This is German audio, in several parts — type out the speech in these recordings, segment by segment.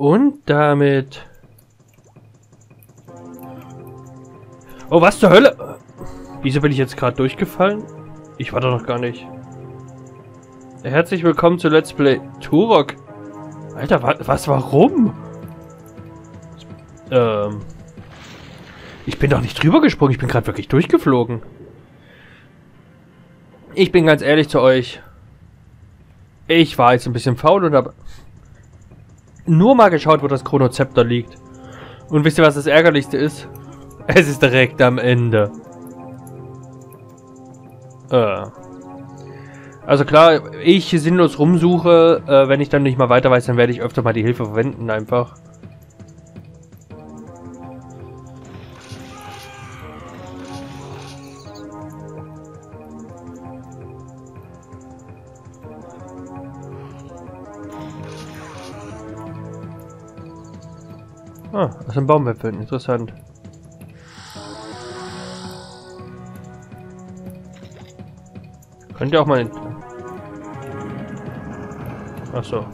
Und damit... Oh, was zur Hölle? Wieso bin ich jetzt gerade durchgefallen? Ich war da noch gar nicht. Herzlich willkommen zu Let's Play Turok. Alter, wa was, warum? Ähm... Ich bin doch nicht drüber gesprungen, ich bin gerade wirklich durchgeflogen. Ich bin ganz ehrlich zu euch. Ich war jetzt ein bisschen faul und habe nur mal geschaut, wo das Chronozepter liegt. Und wisst ihr, was das Ärgerlichste ist? Es ist direkt am Ende. Äh. Also klar, ich sinnlos rumsuche, äh, wenn ich dann nicht mal weiter weiß, dann werde ich öfter mal die Hilfe verwenden einfach. Ah, das sind Baumwipfel. Interessant. Könnt ihr auch mal... Ach so.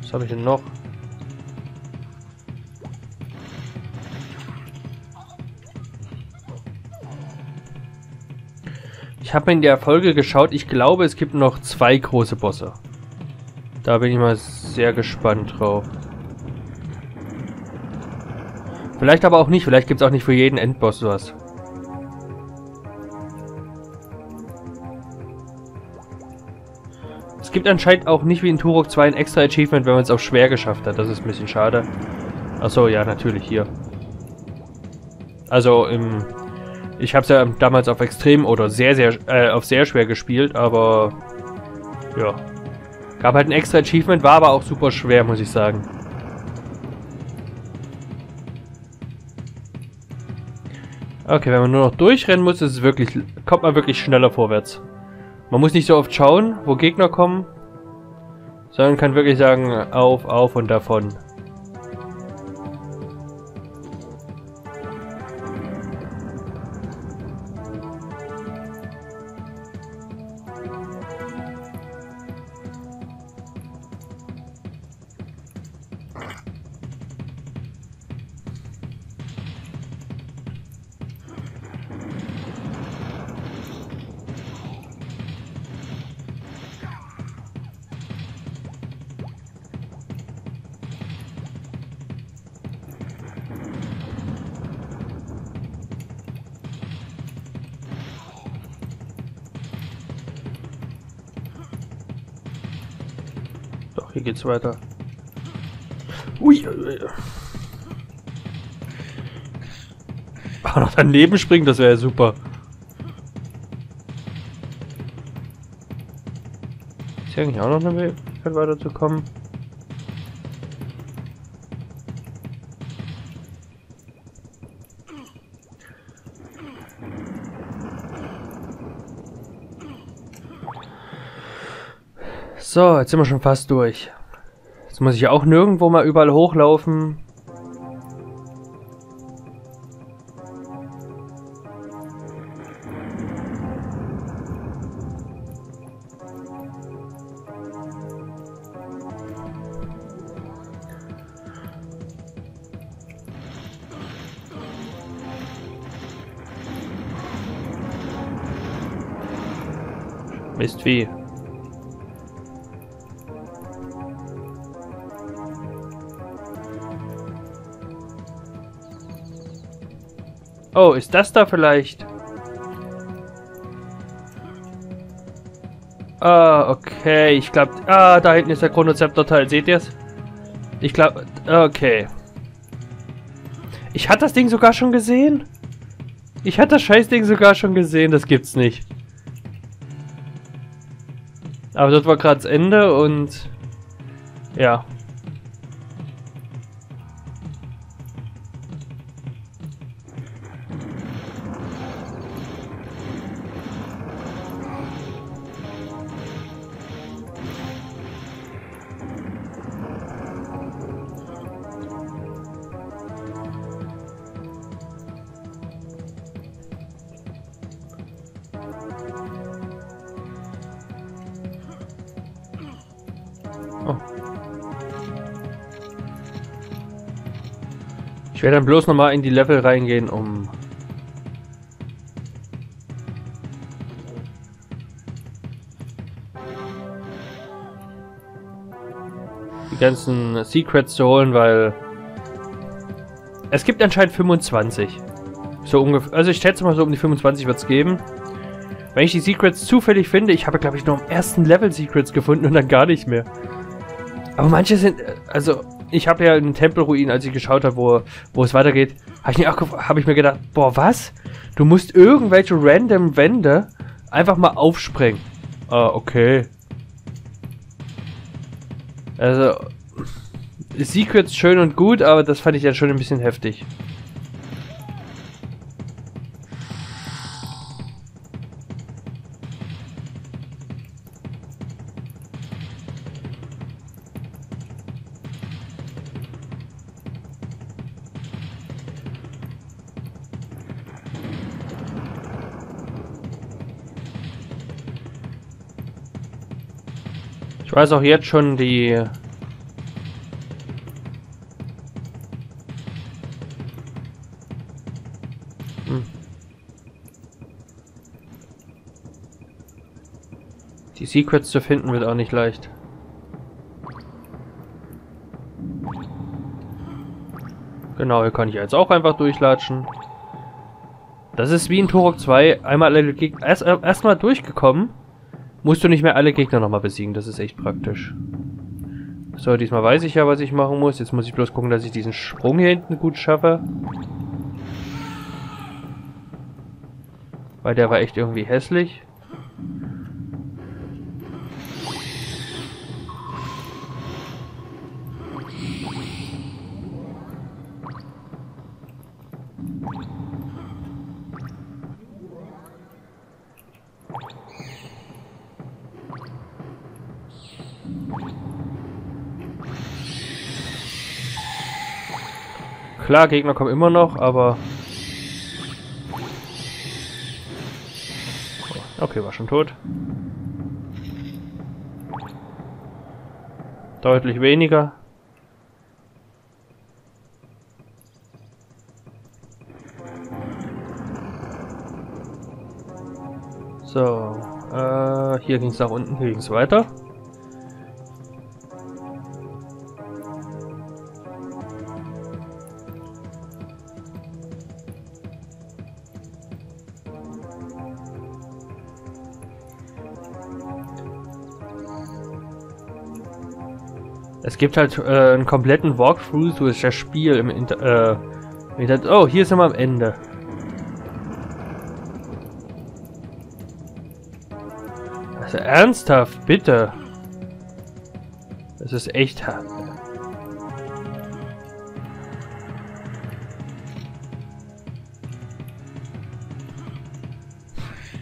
Was habe ich denn noch? Ich habe in der Folge geschaut. Ich glaube, es gibt noch zwei große Bosse. Da bin ich mal sehr gespannt drauf. Vielleicht aber auch nicht. Vielleicht gibt es auch nicht für jeden Endboss sowas. Es gibt anscheinend auch nicht wie in Turok 2 ein extra Achievement, wenn man es auf schwer geschafft hat. Das ist ein bisschen schade. Achso, ja, natürlich hier. Also im... Ich habe es ja damals auf extrem oder sehr, sehr, äh, auf sehr schwer gespielt, aber... Ja. Gab halt ein extra Achievement, war aber auch super schwer, muss ich sagen. Okay, wenn man nur noch durchrennen muss, ist es wirklich, kommt man wirklich schneller vorwärts. Man muss nicht so oft schauen, wo Gegner kommen, sondern kann wirklich sagen, auf, auf und davon. Weiter. Ui. Aber noch daneben springen, das wäre ja super. Ist hier eigentlich auch noch eine Möglichkeit weiterzukommen? So, jetzt sind wir schon fast durch. Jetzt muss ich auch nirgendwo mal überall hochlaufen. Mist wie. Oh, ist das da vielleicht? Ah, okay. Ich glaube... Ah, da hinten ist der Chronozeptor-Teil. Seht ihr es? Ich glaube... Okay. Ich hatte das Ding sogar schon gesehen? Ich hatte das Scheißding sogar schon gesehen. Das gibt's nicht. Aber dort war gerade das Ende und... Ja. Werde dann bloß nochmal in die Level reingehen, um... die ganzen Secrets zu holen, weil... Es gibt anscheinend 25. So ungefähr. Also ich schätze mal so um die 25 wird es geben. Wenn ich die Secrets zufällig finde, ich habe glaube ich nur im ersten Level Secrets gefunden und dann gar nicht mehr. Aber manche sind, also ich habe ja einen Tempelruin, als ich geschaut habe, wo, wo es weitergeht, habe ich, hab ich mir gedacht, boah, was? Du musst irgendwelche random Wände einfach mal aufsprengen. Ah, okay. Also, Secrets schön und gut, aber das fand ich ja schon ein bisschen heftig. Weiß auch jetzt schon die... Hm. Die Secrets zu finden wird auch nicht leicht. Genau, hier kann ich jetzt auch einfach durchlatschen. Das ist wie in Turok 2. Einmal Gegner... Erst, erstmal durchgekommen. Musst du nicht mehr alle Gegner nochmal besiegen, das ist echt praktisch. So, diesmal weiß ich ja, was ich machen muss. Jetzt muss ich bloß gucken, dass ich diesen Sprung hier hinten gut schaffe. Weil der war echt irgendwie hässlich. Klar, Gegner kommen immer noch, aber... Okay, war schon tot. Deutlich weniger. So, äh, hier ging es nach unten, hier ging es weiter. Es gibt halt äh, einen kompletten Walkthrough durch das Spiel im Inter äh, Oh, hier sind wir am Ende. Also ernsthaft, bitte. Das ist echt hart.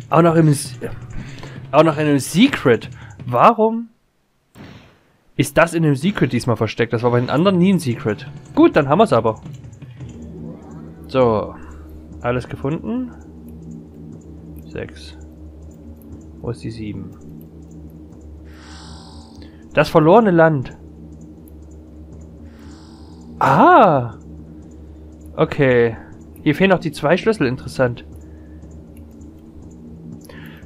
Auch noch im auch noch in einem Secret. Warum ist das in dem Secret diesmal versteckt? Das war bei den anderen nie ein Secret. Gut, dann haben wir es aber. So. Alles gefunden. Sechs. Wo ist die sieben? Das verlorene Land. Ah! Okay. Hier fehlen noch die zwei Schlüssel. Interessant.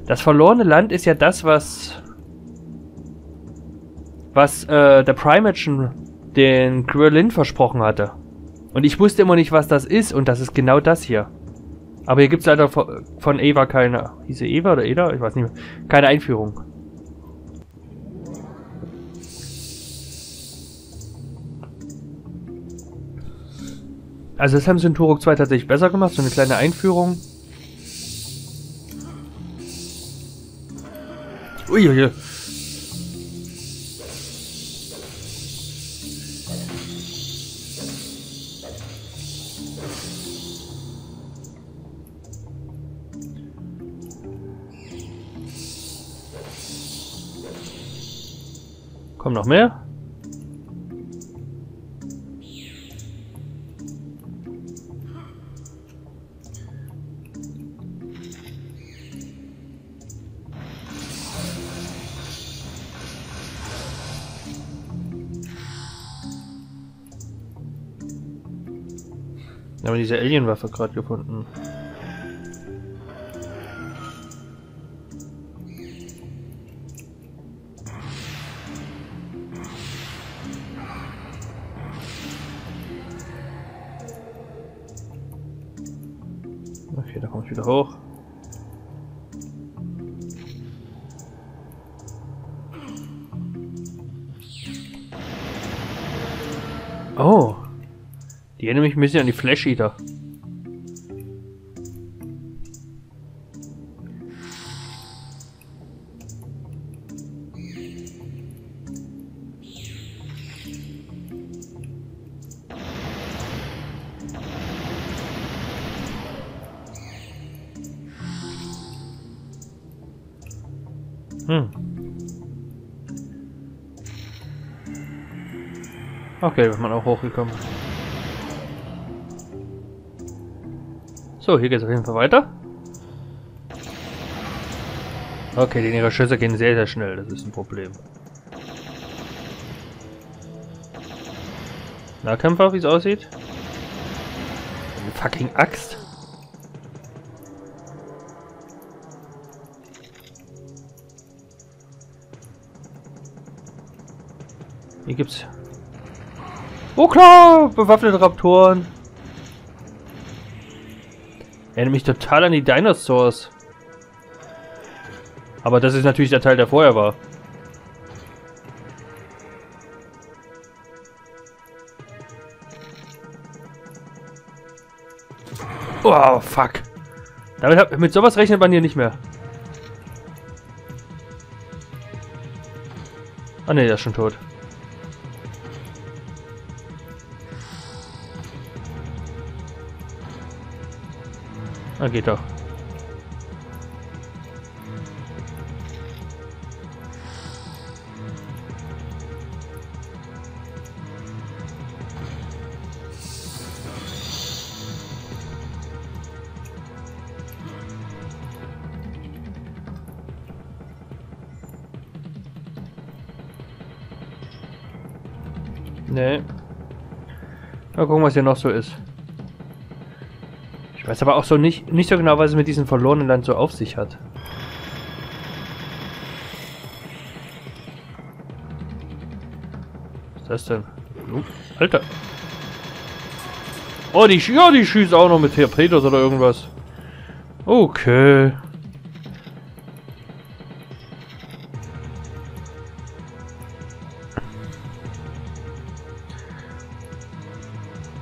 Das verlorene Land ist ja das, was was äh, der Primagen den Grillin versprochen hatte. Und ich wusste immer nicht, was das ist und das ist genau das hier. Aber hier gibt es leider von Eva keine... Hieß Eva oder Eda? Ich weiß nicht mehr. Keine Einführung. Also das haben sie in Turok 2 tatsächlich besser gemacht, so eine kleine Einführung. Uiuiui. Kommen noch mehr? Wir haben diese Alien-Waffe gerade gefunden. Hoch. Oh. Die erinnern mich ein bisschen an die Flash Eater. Okay, ist man auch hochgekommen. So, hier geht es auf jeden Fall weiter. Okay, denn ihre Schüsse gehen sehr, sehr schnell. Das ist ein Problem. Nahkämpfer, wie es aussieht. Eine fucking Axt. Hier gibt's... Oh klar! Bewaffnete Raptoren. Erinnert mich total an die Dinosaurs. Aber das ist natürlich der Teil, der vorher war. Oh, fuck. Damit, mit sowas rechnet man hier nicht mehr. Ah ne, der ist schon tot. Geht doch. Nee. Mal gucken, was hier noch so ist. Weiß aber auch so nicht, nicht so genau, was es mit diesem verlorenen Land so auf sich hat. Was ist das denn? Oh, Alter. Oh, die, ja, die schießt auch noch mit Torpedos oder irgendwas. Okay.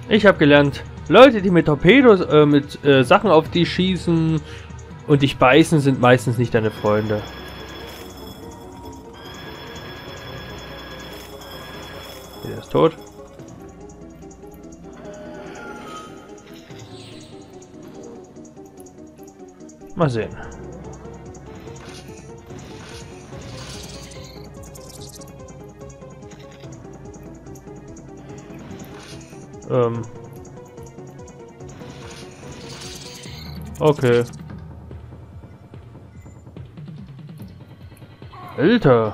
Ich habe gelernt, Leute, die mit Torpedos, äh, mit äh, Sachen auf die schießen und dich beißen, sind meistens nicht deine Freunde. Der ist tot. Mal sehen. Ähm. Okay. Alter.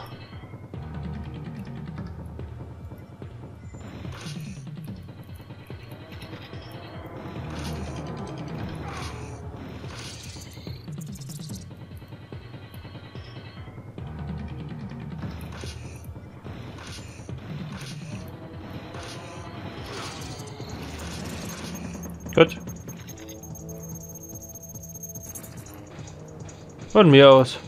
Von mir aus.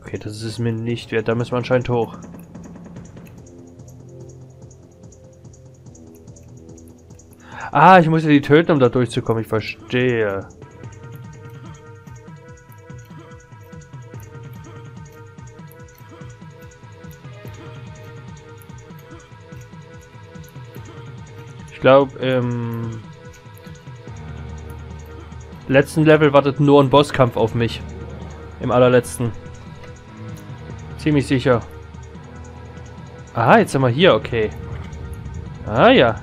Okay, das ist mir nicht wert. Da müssen wir anscheinend hoch. Ah, ich muss ja die töten, um da durchzukommen. Ich verstehe. Glaube, im letzten Level wartet nur ein Bosskampf auf mich. Im allerletzten. Ziemlich sicher. Ah, jetzt sind wir hier, okay. Ah ja.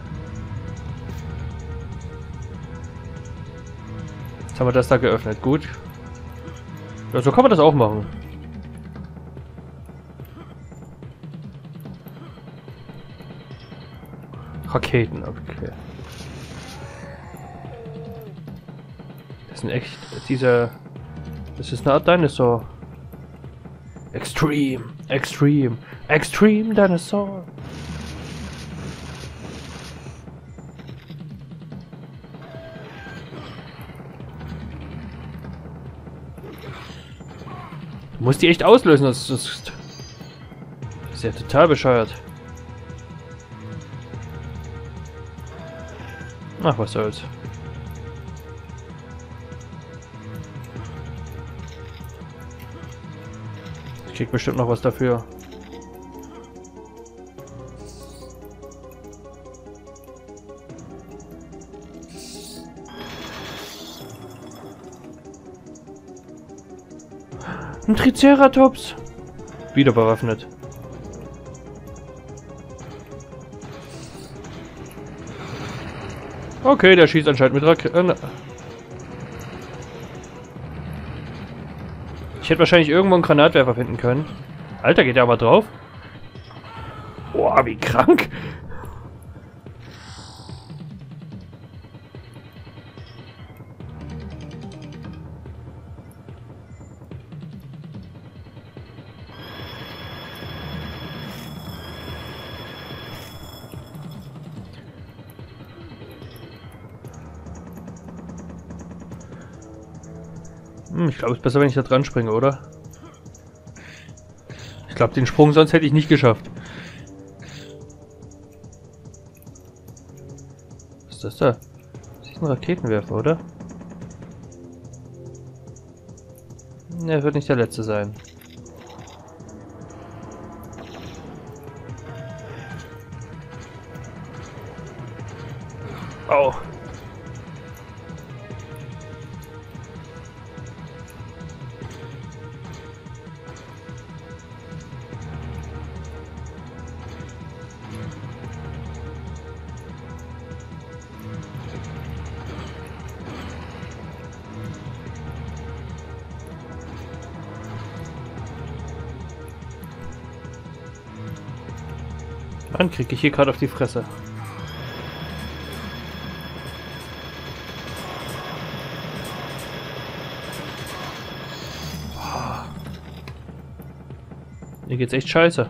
Jetzt haben wir das da geöffnet, gut. Ja, so kann man das auch machen. Raketen, okay. Das sind echt diese... Das ist eine Art Dinosaur. Extreme, Extreme, Extreme Dinosaur. Du musst die echt auslösen, das, das, das ist ja total bescheuert. Ach, was soll's. Ich krieg bestimmt noch was dafür. Ein Triceratops. Wieder bewaffnet. Okay, der schießt anscheinend mit Raketen. Äh, ich hätte wahrscheinlich irgendwo einen Granatwerfer finden können. Alter, geht der aber drauf? Boah, wie krank. Hm, ich glaube, es ist besser, wenn ich da dran springe, oder? Ich glaube, den Sprung sonst hätte ich nicht geschafft. Was ist das da? Das ist ein Raketenwerfer, oder? Ne, wird nicht der letzte sein. Kriege ich hier gerade auf die Fresse. Mir geht's echt scheiße.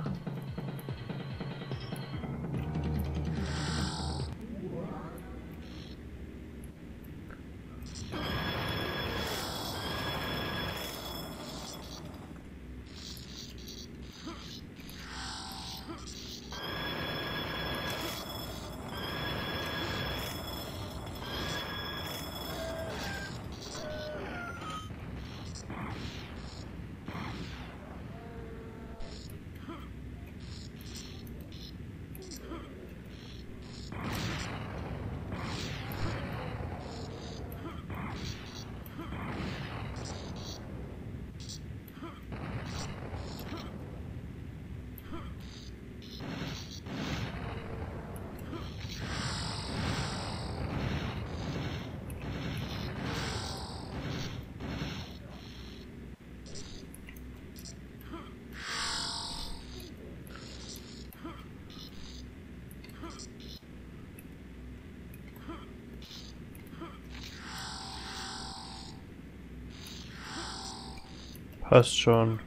Passt schon.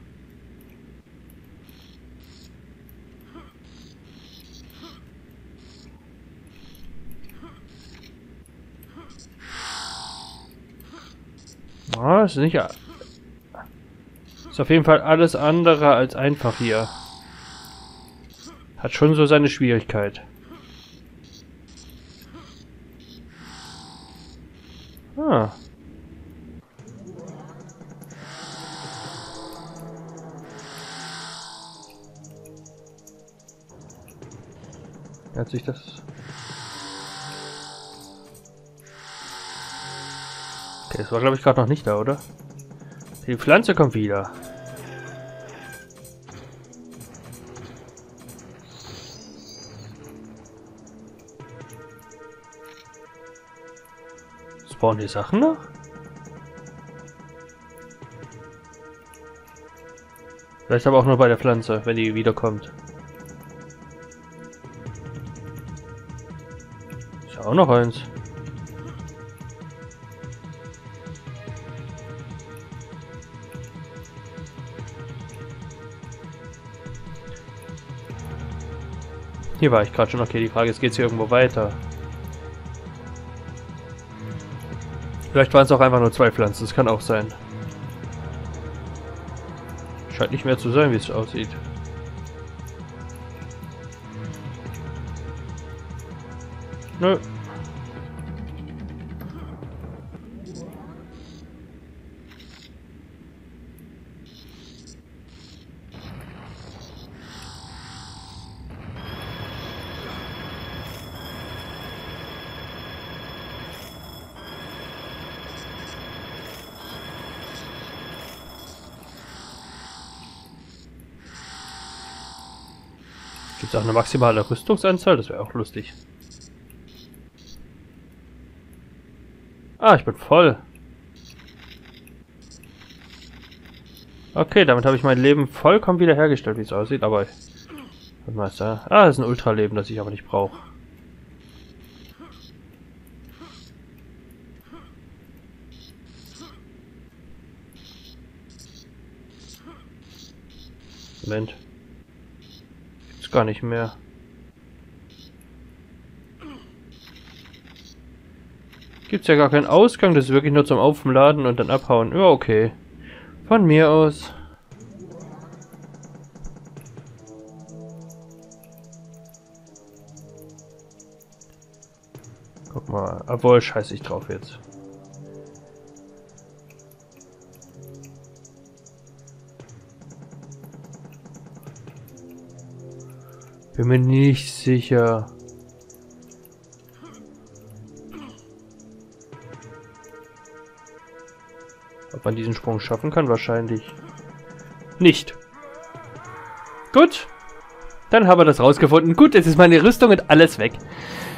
Ah, ist nicht... Ist auf jeden Fall alles andere als einfach hier. Hat schon so seine Schwierigkeit. Ich gerade noch nicht da, oder? Die Pflanze kommt wieder. Spawnen die Sachen noch? Vielleicht aber auch nur bei der Pflanze, wenn die wiederkommt. Auch noch eins. Hier war ich gerade schon. Okay, die Frage ist, geht es hier irgendwo weiter? Vielleicht waren es auch einfach nur zwei Pflanzen. Das kann auch sein. Scheint nicht mehr zu sein, wie es aussieht. Nö. Gibt es auch eine maximale Rüstungsanzahl? Das wäre auch lustig. Ah, ich bin voll. Okay, damit habe ich mein Leben vollkommen wiederhergestellt, wie es aussieht, aber... Ah, das ist ein Ultraleben, das ich aber nicht brauche. Moment gar nicht mehr. Gibt's ja gar keinen Ausgang, das ist wirklich nur zum Aufladen und dann abhauen. Ja, okay. Von mir aus. Guck mal, obwohl scheiße ich drauf jetzt. Bin mir nicht sicher. Ob man diesen Sprung schaffen kann? Wahrscheinlich nicht. Gut. Dann haben wir das rausgefunden. Gut, jetzt ist meine Rüstung und alles weg.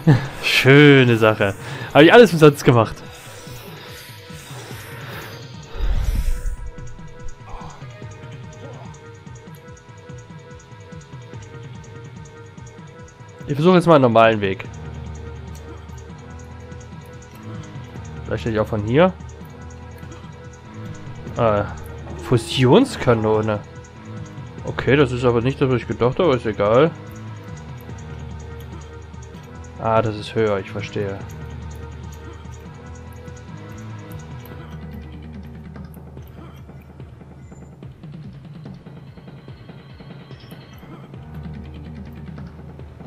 Schöne Sache. Habe ich alles umsonst gemacht. Ich versuche jetzt mal einen normalen Weg. Vielleicht ich auch von hier. Ah, Fusionskanone. Okay, das ist aber nicht das, was ich gedacht habe, ist egal. Ah, das ist höher, ich verstehe.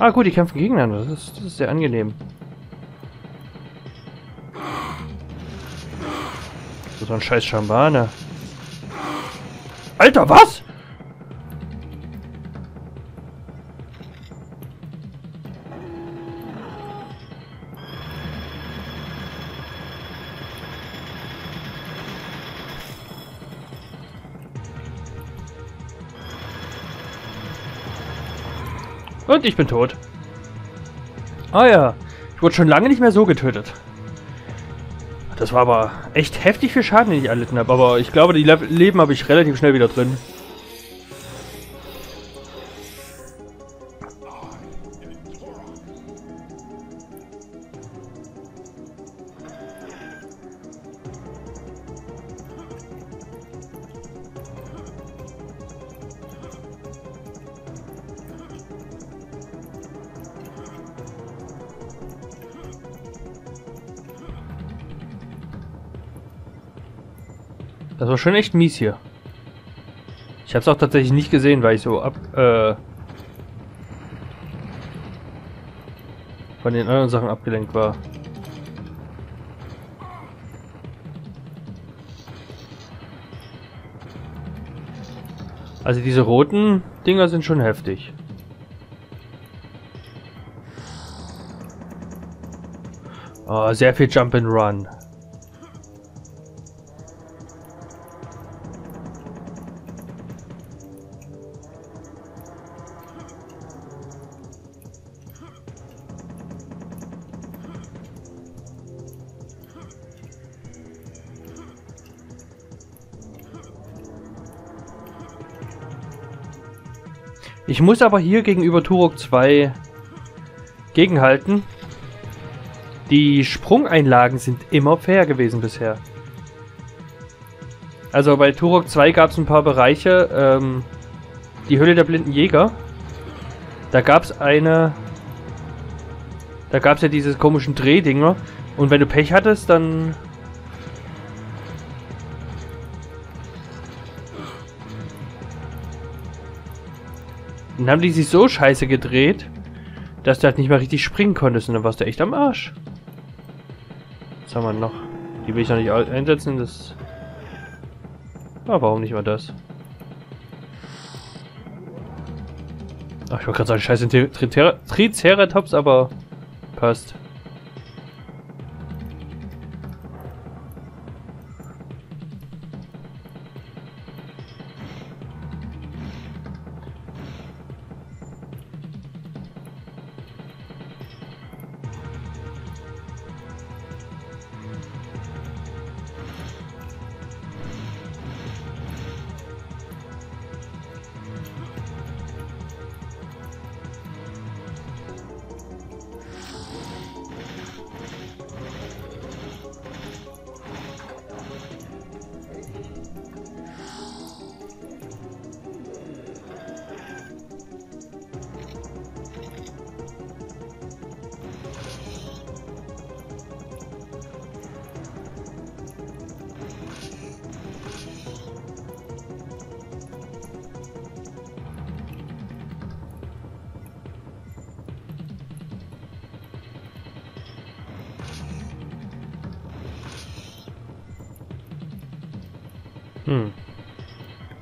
Ah gut, die kämpfen gegeneinander. Das ist, das ist sehr angenehm. So ein scheiß Schambane. Alter, was? Und ich bin tot. Ah ja, ich wurde schon lange nicht mehr so getötet. Das war aber echt heftig viel Schaden, den ich erlitten habe. Aber ich glaube, die Le Leben habe ich relativ schnell wieder drin. Schon echt mies hier. Ich habe es auch tatsächlich nicht gesehen, weil ich so ab äh, von den anderen Sachen abgelenkt war. Also diese roten Dinger sind schon heftig. Oh, sehr viel Jump and Run. Ich muss aber hier gegenüber Turok 2 gegenhalten. Die Sprungeinlagen sind immer fair gewesen bisher. Also bei Turok 2 gab es ein paar Bereiche, ähm, die Höhle der blinden Jäger. Da gab es eine... Da gab es ja diese komischen Drehdinger. Und wenn du Pech hattest, dann... Dann haben die sich so scheiße gedreht, dass du halt nicht mehr richtig springen konntest. Und dann warst du echt am Arsch. Was haben wir noch? Die will ich noch nicht einsetzen. Das... Ah, warum nicht mal das? Ach, ich wollte gerade sagen, scheiße Triceratops, aber passt.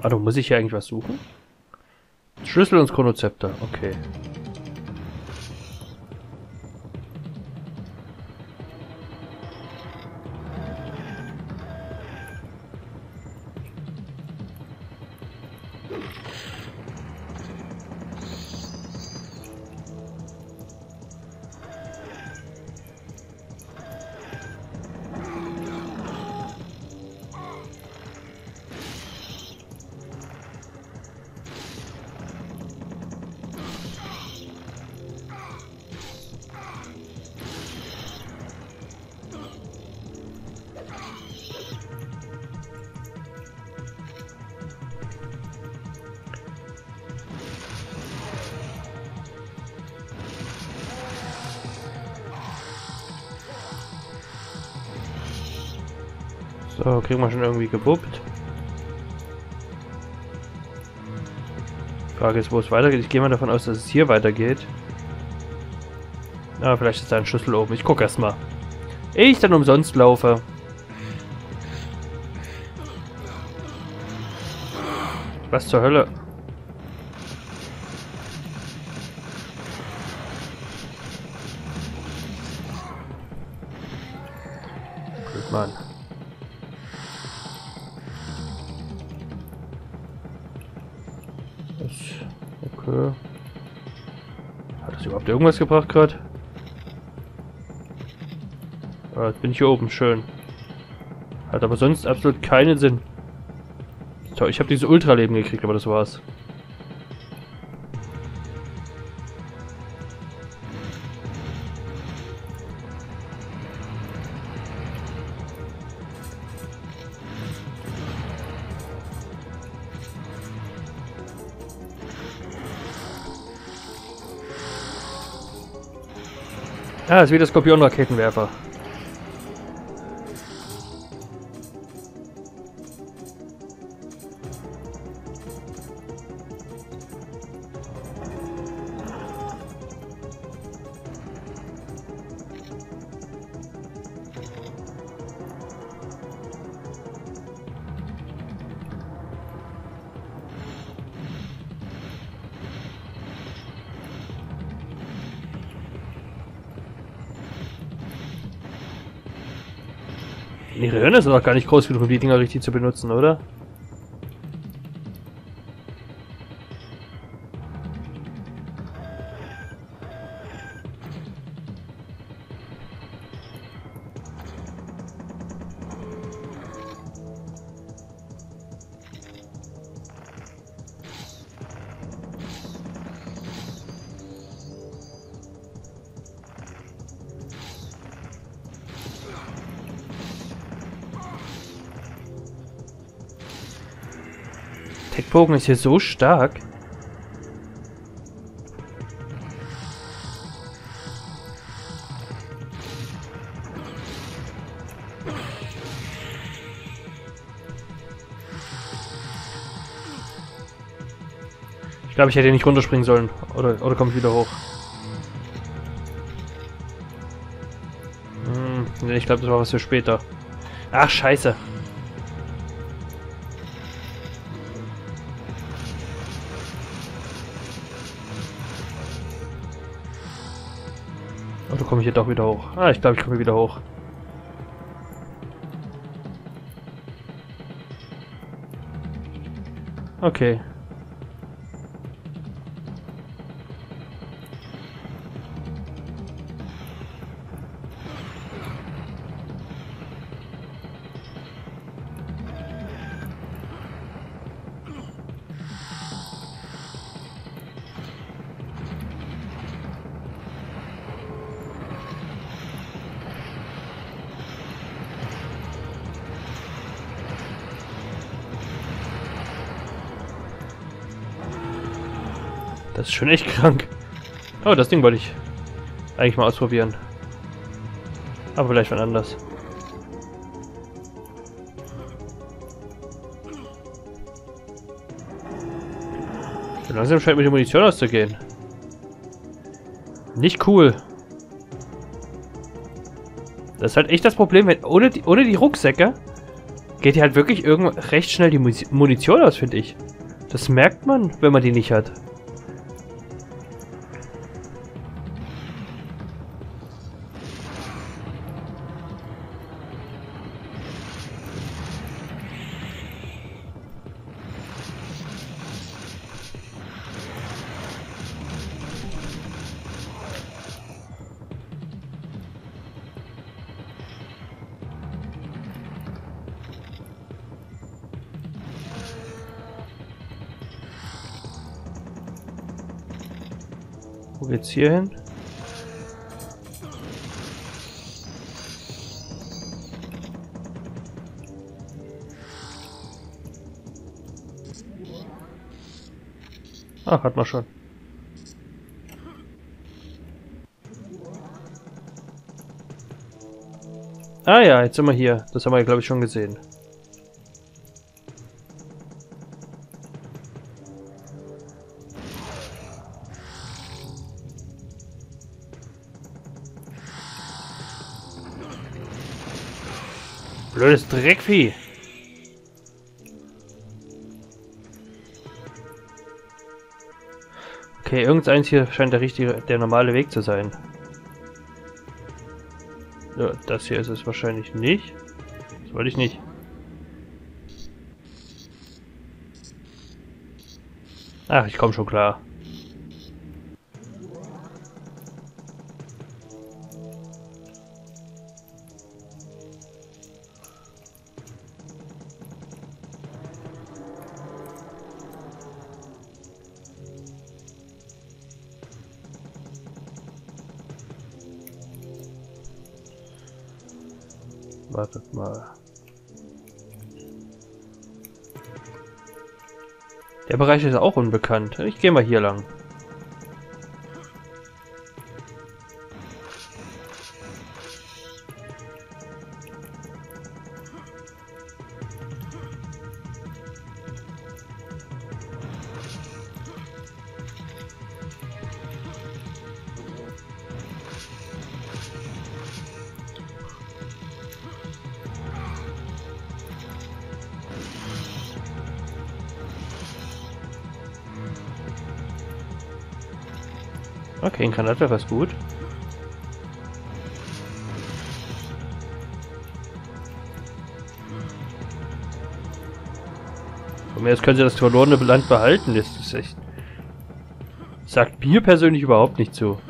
Also muss ich hier eigentlich was suchen? Schlüssel und Chronozepter, okay. So, kriegen wir schon irgendwie gebuppt. Frage ist, wo es weitergeht. Ich gehe mal davon aus, dass es hier weitergeht. Ah, vielleicht ist da ein Schlüssel oben. Ich gucke erstmal. Ich dann umsonst laufe. Was zur Hölle? Irgendwas gebracht gerade? Ah, jetzt bin ich hier oben, schön. Hat aber sonst absolut keinen Sinn. So, ich habe dieses Ultraleben gekriegt, aber das war's. Ah, ist wieder Skorpion-Raketenwerfer. Sind doch gar nicht groß genug, um die Dinger richtig zu benutzen, oder? Deckbogen ist hier so stark. Ich glaube, ich hätte nicht runterspringen sollen. Oder, oder komme ich wieder hoch? Hm, ich glaube, das war was für später. Ach, scheiße. Hier doch wieder hoch? Ah, ich glaube, ich komme wieder hoch. Okay. Das ist schon echt krank. Oh, das Ding wollte ich eigentlich mal ausprobieren. Aber vielleicht wann anders. Langsam scheint mir die Munition auszugehen. Nicht cool. Das ist halt echt das Problem, wenn ohne die, ohne die Rucksäcke geht hier halt wirklich irgendwann recht schnell die Munition aus, finde ich. Das merkt man, wenn man die nicht hat. Wo geht's hier hin? Ach, hat man schon. Ah ja, jetzt sind wir hier. Das haben wir, glaube ich, schon gesehen. Blödes Dreckvieh. Okay, irgendeins hier scheint der richtige, der normale Weg zu sein. Ja, das hier ist es wahrscheinlich nicht. Das wollte ich nicht. Ach, ich komme schon klar. Der Bereich ist auch unbekannt. Ich gehe mal hier lang. Okay, Granat wäre was gut. Und jetzt können sie das verlorene Land behalten. Das ist echt... Sagt mir persönlich überhaupt nicht zu.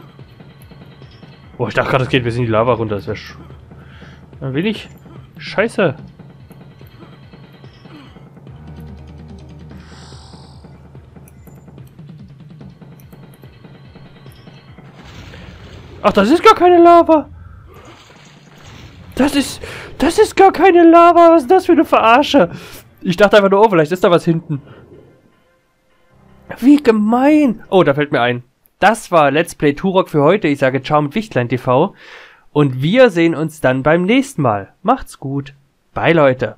Boah, ich dachte gerade, es geht bis in die Lava runter. Das wäre... Ein wenig... Scheiße. Ach, das ist gar keine Lava. Das ist... Das ist gar keine Lava. Was ist das für eine Verarsche? Ich dachte einfach nur, oh, vielleicht ist da was hinten. Wie gemein. Oh, da fällt mir ein. Das war Let's Play Turok für heute. Ich sage Ciao mit Wichtlein TV. Und wir sehen uns dann beim nächsten Mal. Macht's gut. Bye, Leute.